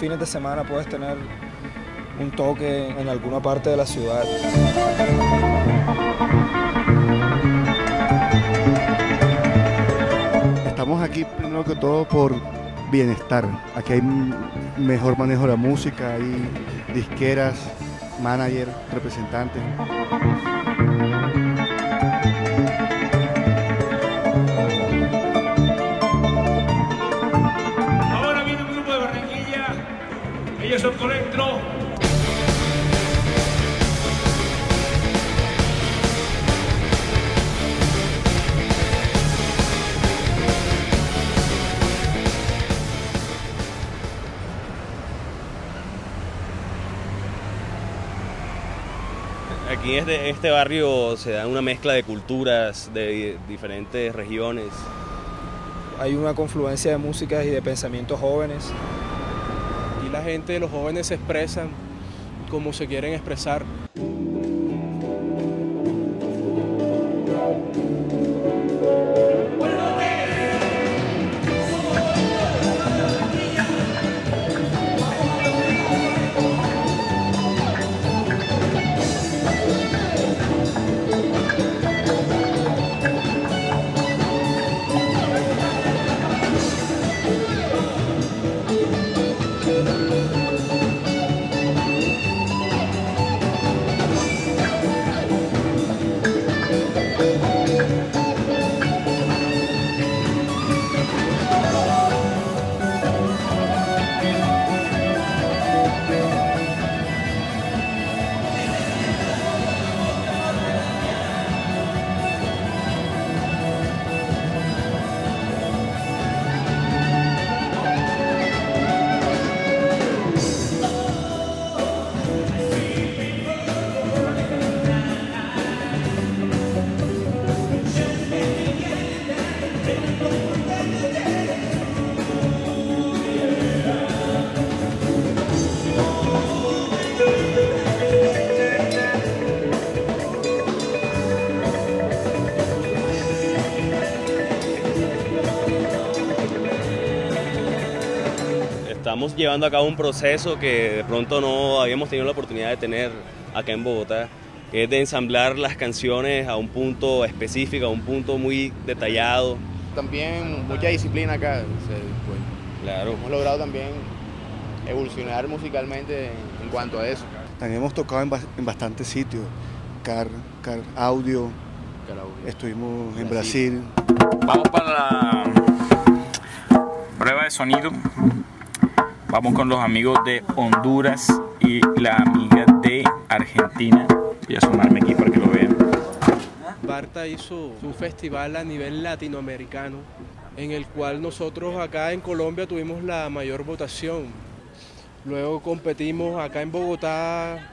fines de semana puedes tener un toque en alguna parte de la ciudad. Estamos aquí primero que todo por bienestar. Aquí hay mejor manejo de la música, hay disqueras, manager, representantes. Aquí en este, este barrio se da una mezcla de culturas de di- diferentes regiones. Hay una confluencia de músicas y de pensamientos jóvenes. La gente, los jóvenes se expresan como se quieren expresar. Estamos llevando a cabo un proceso que de pronto no habíamos tenido la oportunidad de tener acá en Bogotá, que es de ensamblar las canciones a un punto específico, a un punto muy detallado. También mucha disciplina acá. pues, Claro. hemos logrado también evolucionar musicalmente en cuanto a eso. También hemos tocado en, en bastantes sitios. Car, Car Audio, estuvimos en Brasil. Vamos para la prueba de sonido. Vamos con los amigos de Honduras y la amiga de Argentina. Voy a sumarme aquí para que lo vean. Barta hizo un festival a nivel latinoamericano en el cual nosotros acá en Colombia tuvimos la mayor votación. Luego competimos acá en Bogotá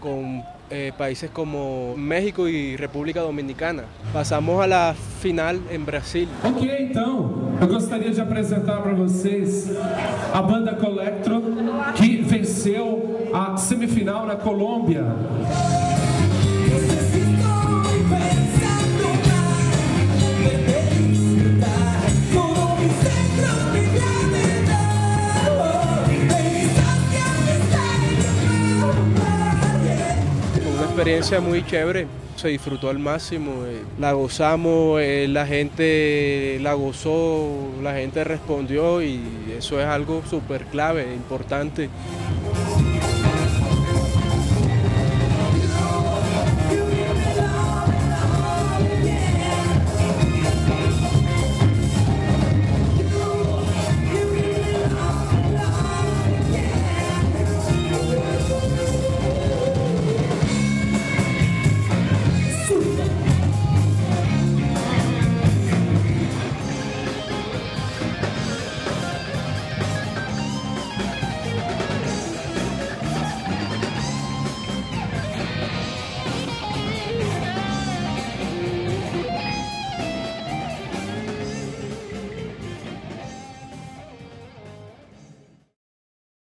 con eh, países como México y República Dominicana. Pasamos a la final en Brasil. Ok, então, eu gostaria de apresentar para vocês a banda Colectro, que venceu a semifinal na Colômbia. Experiencia muy chévere, se disfrutó al máximo, eh, la gozamos, eh, la gente la gozó, la gente respondió y eso es algo súper clave, importante.